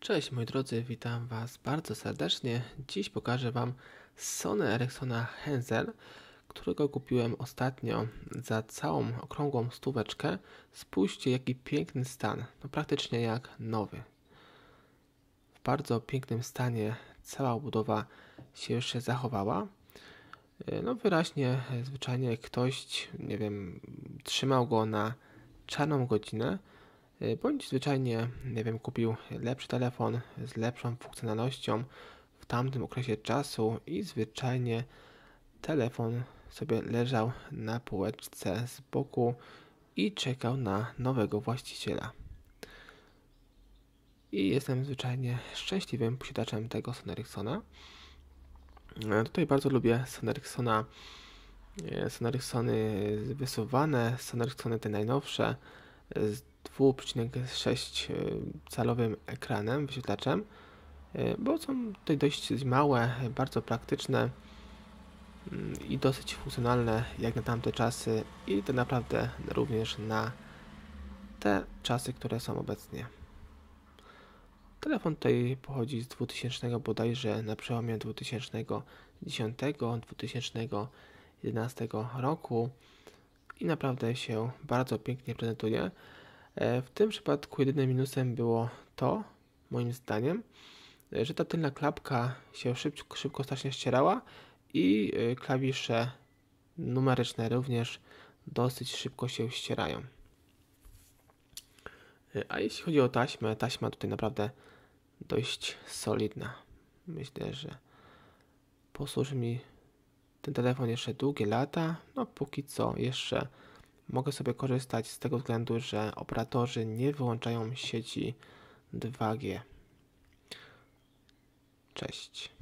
Cześć moi drodzy, witam Was bardzo serdecznie. Dziś pokażę Wam Sony Ericssona Hensel, którego kupiłem ostatnio za całą okrągłą stóweczkę. Spójrzcie jaki piękny stan, no praktycznie jak nowy. W bardzo pięknym stanie cała budowa się jeszcze zachowała. No wyraźnie, zwyczajnie ktoś, nie wiem, trzymał go na czarną godzinę, bądź zwyczajnie, nie wiem, kupił lepszy telefon z lepszą funkcjonalnością w tamtym okresie czasu i zwyczajnie telefon sobie leżał na półeczce z boku i czekał na nowego właściciela. I jestem zwyczajnie szczęśliwym posiadaczem tego Sony. Y, tutaj bardzo lubię Sony Ericssona, y, Ericssony wysuwane, Sony te najnowsze z 2,6 e, calowym ekranem, wyświetlaczem, e, bo są tutaj dość małe, bardzo praktyczne mm, i dosyć funkcjonalne jak na tamte czasy i to naprawdę również na te czasy, które są obecnie. Telefon tutaj pochodzi z 2000 bodajże na przełomie 2010-2011 roku i naprawdę się bardzo pięknie prezentuje. E, w tym przypadku jedynym minusem było to, moim zdaniem, e, że ta tylna klapka się szybko, szybko strasznie ścierała i e, klawisze numeryczne również dosyć szybko się ścierają. A jeśli chodzi o taśmę, taśma tutaj naprawdę dość solidna. Myślę, że posłuży mi ten telefon jeszcze długie lata. No póki co jeszcze mogę sobie korzystać z tego względu, że operatorzy nie wyłączają sieci 2G. Cześć.